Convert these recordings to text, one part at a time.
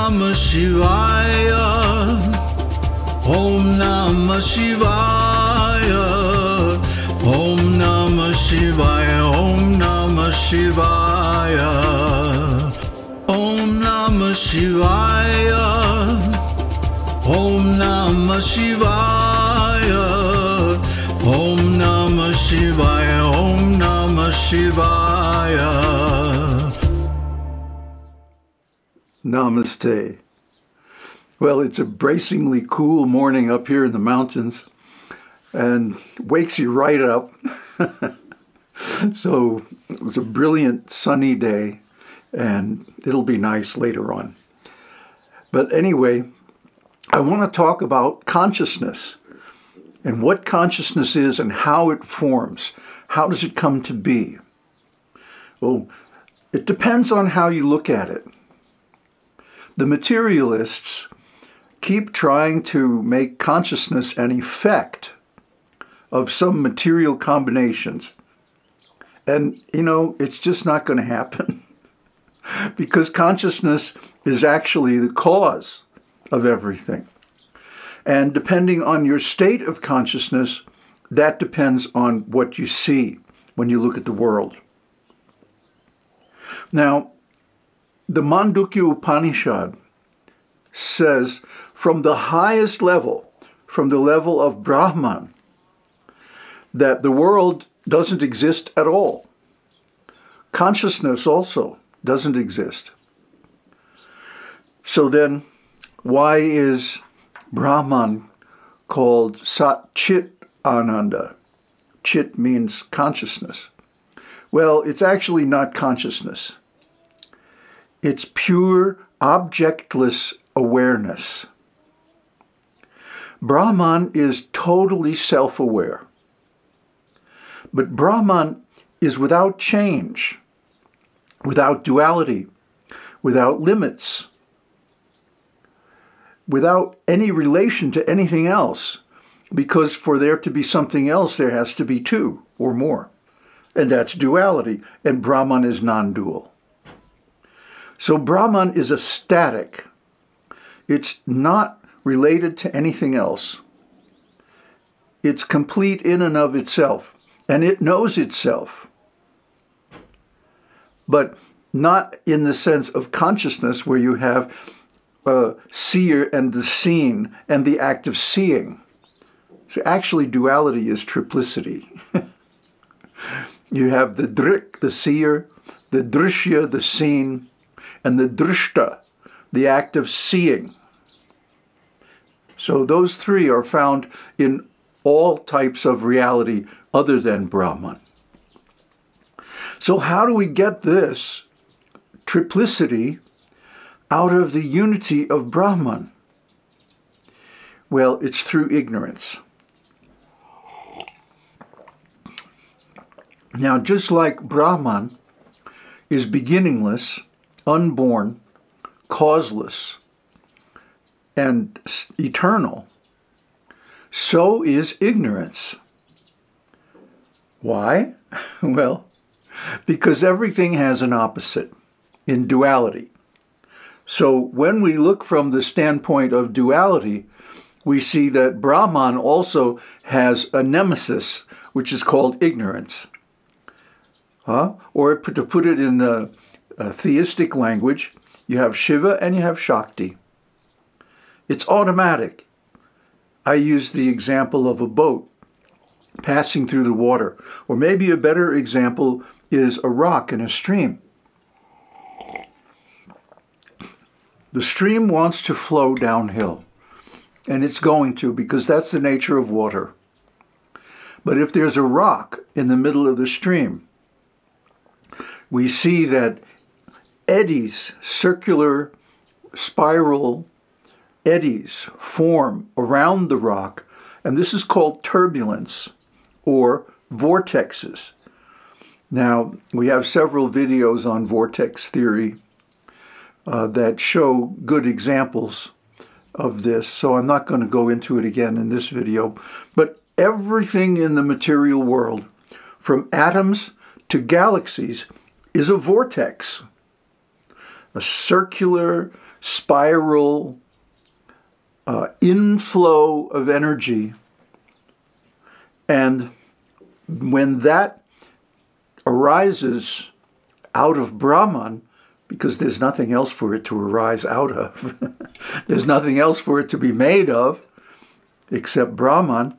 Namah Shivaya. Om Namah Shivaya. Om Namah Shivaya. Om Namah Shivaya. Om Namah Shivaya. Om Namah Shivaya. Namaste. Well, it's a bracingly cool morning up here in the mountains and wakes you right up. so it was a brilliant sunny day and it'll be nice later on. But anyway, I want to talk about consciousness and what consciousness is and how it forms. How does it come to be? Well, it depends on how you look at it. The materialists keep trying to make consciousness an effect of some material combinations. And, you know, it's just not going to happen because consciousness is actually the cause of everything. And depending on your state of consciousness, that depends on what you see when you look at the world. Now, the Mandukya Upanishad says from the highest level, from the level of Brahman, that the world doesn't exist at all. Consciousness also doesn't exist. So then, why is Brahman called Sat Chit Ananda? Chit means consciousness. Well, it's actually not consciousness. It's pure objectless awareness. Brahman is totally self aware. But Brahman is without change, without duality, without limits, without any relation to anything else, because for there to be something else, there has to be two or more. And that's duality, and Brahman is non dual. So Brahman is a static. It's not related to anything else. It's complete in and of itself, and it knows itself. But not in the sense of consciousness where you have a seer and the seen and the act of seeing. So actually duality is triplicity. you have the drik, the seer, the drishya, the seen, and the drishta, the act of seeing. So those three are found in all types of reality other than Brahman. So, how do we get this triplicity out of the unity of Brahman? Well, it's through ignorance. Now, just like Brahman is beginningless, unborn, causeless, and eternal, so is ignorance. Why? well, because everything has an opposite in duality. So when we look from the standpoint of duality, we see that Brahman also has a nemesis, which is called ignorance. Huh? Or to put it in the theistic language, you have Shiva and you have Shakti. It's automatic. I use the example of a boat passing through the water. Or maybe a better example is a rock in a stream. The stream wants to flow downhill, and it's going to because that's the nature of water. But if there's a rock in the middle of the stream, we see that eddies, circular spiral eddies form around the rock, and this is called turbulence or vortexes. Now, we have several videos on vortex theory uh, that show good examples of this, so I'm not going to go into it again in this video. But everything in the material world, from atoms to galaxies, is a vortex a circular spiral uh, inflow of energy. And when that arises out of Brahman, because there's nothing else for it to arise out of, there's nothing else for it to be made of except Brahman.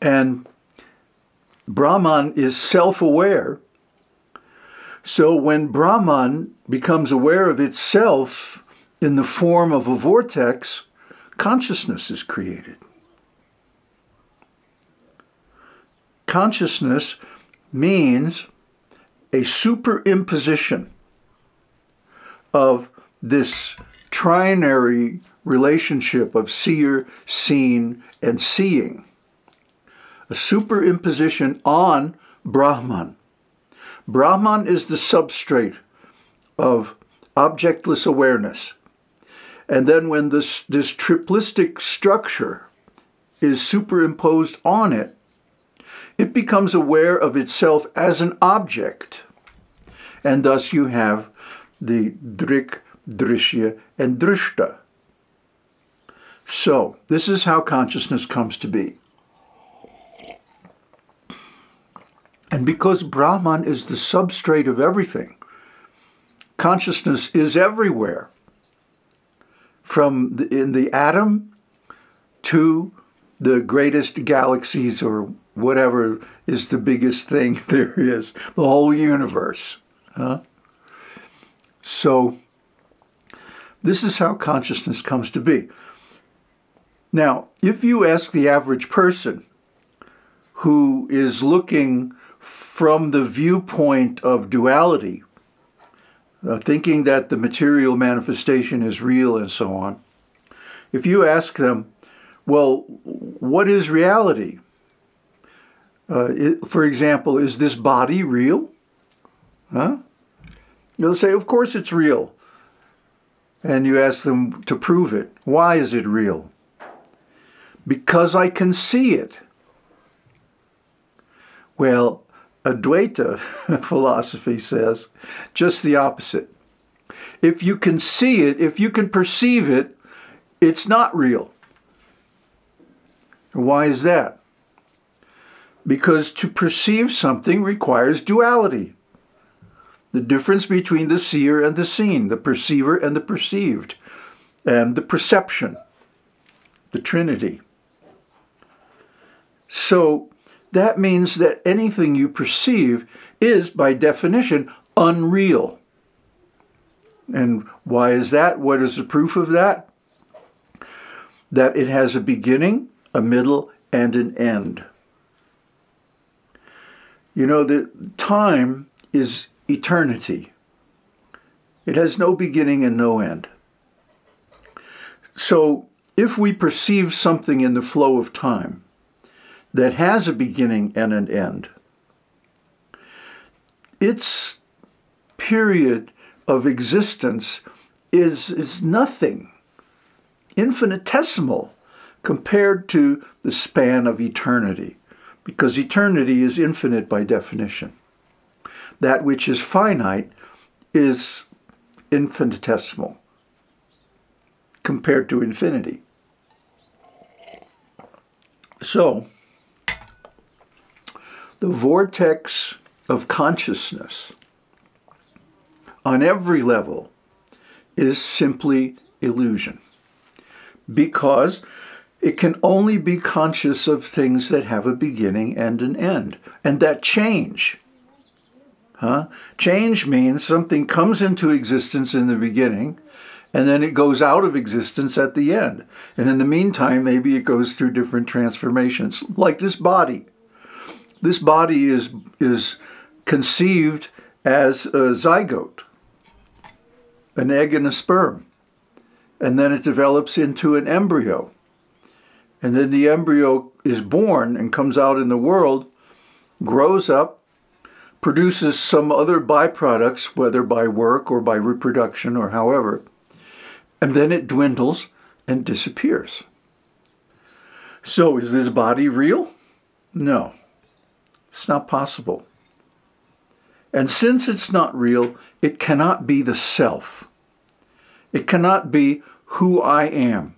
And Brahman is self aware. So when Brahman becomes aware of itself in the form of a vortex, consciousness is created. Consciousness means a superimposition of this trinary relationship of seer, seen, and seeing. A superimposition on Brahman. Brahman is the substrate of objectless awareness. And then when this, this triplistic structure is superimposed on it, it becomes aware of itself as an object. And thus you have the drik, drishya, and drishta. So, this is how consciousness comes to be. And because Brahman is the substrate of everything, consciousness is everywhere. From the, in the atom to the greatest galaxies or whatever is the biggest thing there is, the whole universe. Huh? So, this is how consciousness comes to be. Now, if you ask the average person who is looking from the viewpoint of duality, uh, thinking that the material manifestation is real and so on, if you ask them, well, what is reality? Uh, it, for example, is this body real? Huh? They'll say, of course it's real. And you ask them to prove it. Why is it real? Because I can see it. Well, Advaita philosophy says just the opposite. If you can see it, if you can perceive it, it's not real. Why is that? Because to perceive something requires duality. The difference between the seer and the seen, the perceiver and the perceived, and the perception, the Trinity. So that means that anything you perceive is, by definition, unreal. And why is that? What is the proof of that? That it has a beginning, a middle, and an end. You know, the time is eternity. It has no beginning and no end. So, if we perceive something in the flow of time, that has a beginning and an end. Its period of existence is, is nothing, infinitesimal, compared to the span of eternity, because eternity is infinite by definition. That which is finite is infinitesimal compared to infinity. So, the vortex of consciousness on every level is simply illusion because it can only be conscious of things that have a beginning and an end and that change huh? Change means something comes into existence in the beginning and then it goes out of existence at the end. And in the meantime maybe it goes through different transformations like this body this body is, is conceived as a zygote, an egg and a sperm. And then it develops into an embryo. And then the embryo is born and comes out in the world, grows up, produces some other byproducts, whether by work or by reproduction or however, and then it dwindles and disappears. So, is this body real? No. It's not possible. And since it's not real, it cannot be the self. It cannot be who I am.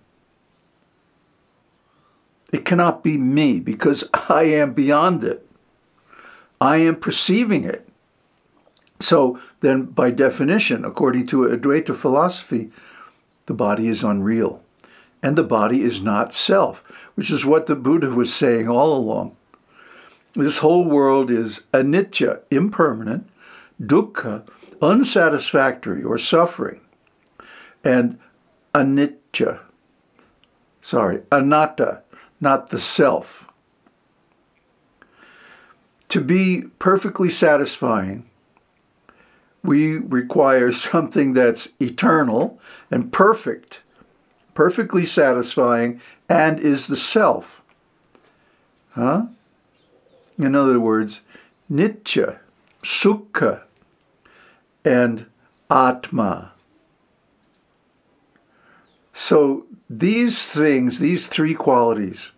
It cannot be me because I am beyond it. I am perceiving it. So then, by definition, according to Advaita philosophy, the body is unreal. And the body is not self, which is what the Buddha was saying all along. This whole world is anitya, impermanent, dukkha, unsatisfactory or suffering, and anitya, sorry, anatta, not the self. To be perfectly satisfying, we require something that's eternal and perfect, perfectly satisfying, and is the self. Huh? In other words, nitya, sukha, and atma. So these things, these three qualities,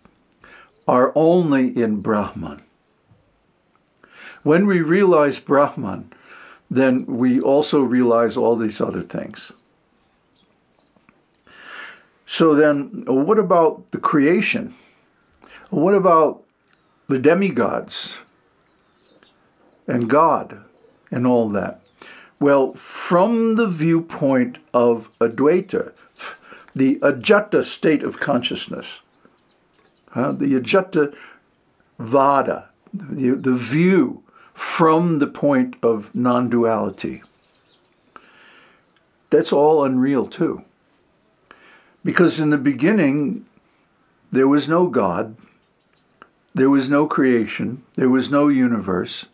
are only in Brahman. When we realize Brahman, then we also realize all these other things. So then, what about the creation? What about the demigods and God and all that? Well, from the viewpoint of Advaita, the Ajata state of consciousness, uh, the Ajata Vada, the, the view from the point of non duality. That's all unreal, too. Because in the beginning, there was no God, there was no creation, there was no universe.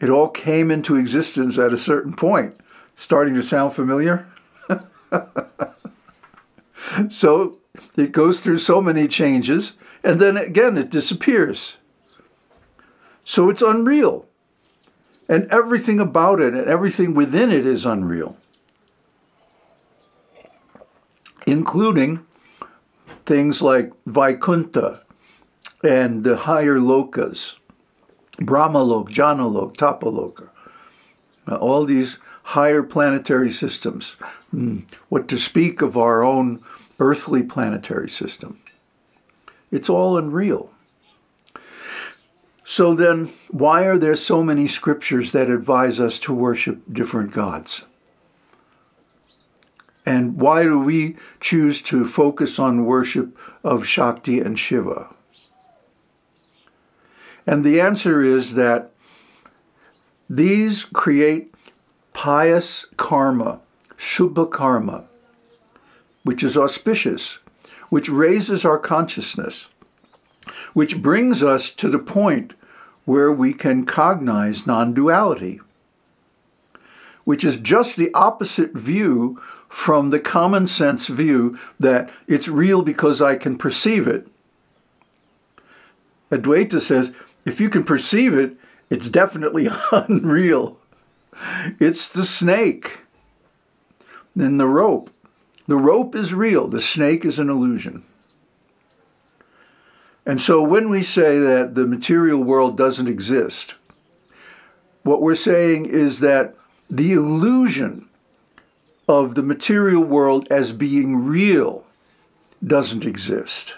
It all came into existence at a certain point. Starting to sound familiar? so it goes through so many changes, and then again it disappears. So it's unreal. And everything about it and everything within it is unreal, including things like Vaikunta and the higher lokas Brahmalok, Janalok, Tapaloka, uh, all these higher planetary systems. Mm, what to speak of our own earthly planetary system? It's all unreal. So then, why are there so many scriptures that advise us to worship different gods? And why do we choose to focus on worship of Shakti and Shiva? And the answer is that these create pious karma, shubha karma, which is auspicious, which raises our consciousness, which brings us to the point where we can cognize non duality, which is just the opposite view from the common sense view that it's real because I can perceive it. Advaita says if you can perceive it, it's definitely unreal. It's the snake. Then the rope. The rope is real, the snake is an illusion. And so when we say that the material world doesn't exist, what we're saying is that the illusion of the material world as being real doesn't exist.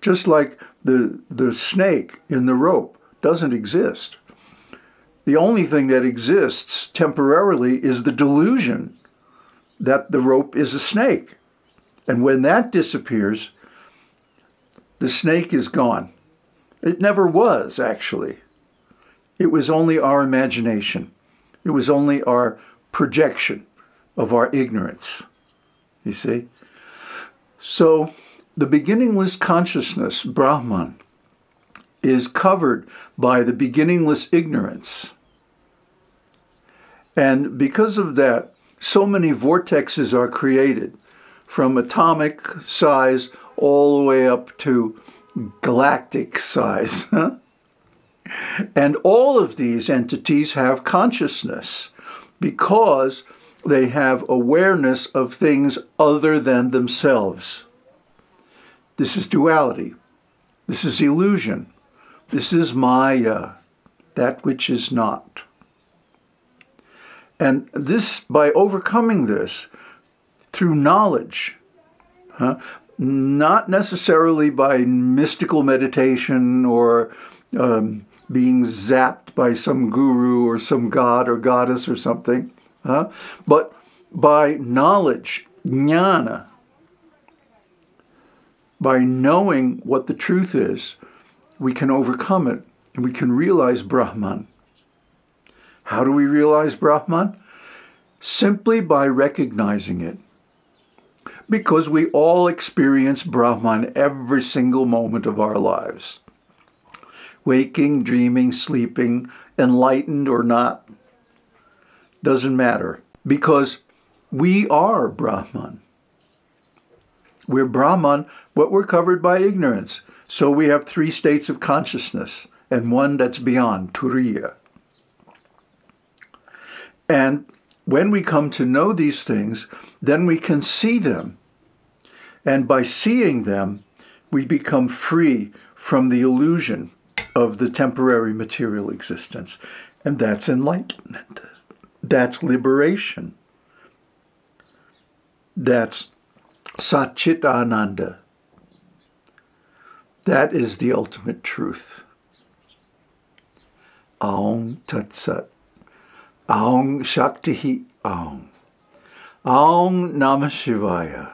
Just like the, the snake in the rope doesn't exist. The only thing that exists temporarily is the delusion that the rope is a snake. And when that disappears, the snake is gone. It never was, actually. It was only our imagination. It was only our projection of our ignorance. You see? So the beginningless consciousness, Brahman, is covered by the beginningless ignorance. And because of that, so many vortexes are created from atomic size all the way up to galactic size. and all of these entities have consciousness because they have awareness of things other than themselves. This is duality. This is illusion. This is Maya, that which is not. And this, by overcoming this through knowledge, huh, not necessarily by mystical meditation or um, being zapped by some guru or some god or goddess or something, huh, but by knowledge, jnana, by knowing what the truth is, we can overcome it and we can realize Brahman. How do we realize Brahman? Simply by recognizing it. Because we all experience Brahman every single moment of our lives. Waking, dreaming, sleeping, enlightened or not, doesn't matter. Because we are Brahman. We're Brahman, but we're covered by ignorance. So we have three states of consciousness and one that's beyond, Turiya. And when we come to know these things, then we can see them. And by seeing them, we become free from the illusion of the temporary material existence. And that's enlightenment. That's liberation. That's Satchitananda. That is the ultimate truth. Aum Tat Sat. Aum Shakti Aum. Aum Namah Shivaya.